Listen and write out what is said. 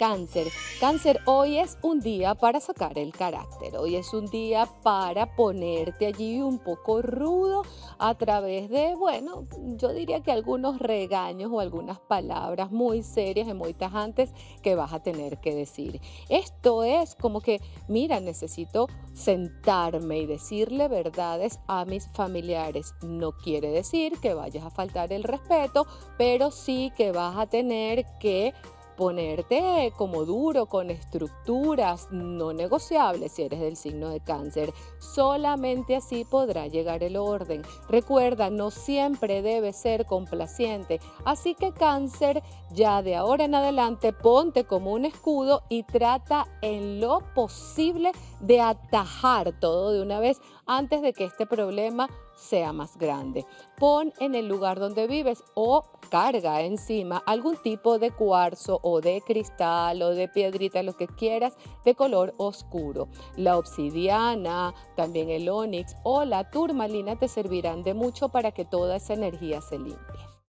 Cáncer. Cáncer, hoy es un día para sacar el carácter, hoy es un día para ponerte allí un poco rudo a través de, bueno, yo diría que algunos regaños o algunas palabras muy serias y muy tajantes que vas a tener que decir. Esto es como que, mira, necesito sentarme y decirle verdades a mis familiares. No quiere decir que vayas a faltar el respeto, pero sí que vas a tener que ponerte como duro con estructuras no negociables si eres del signo de cáncer. Solamente así podrá llegar el orden. Recuerda, no siempre debe ser complaciente. Así que cáncer, ya de ahora en adelante, ponte como un escudo y trata en lo posible de atajar todo de una vez antes de que este problema sea más grande. Pon en el lugar donde vives o carga encima algún tipo de cuarzo o de cristal o de piedrita, lo que quieras, de color oscuro. La obsidiana, también el onix o la turmalina te servirán de mucho para que toda esa energía se limpie.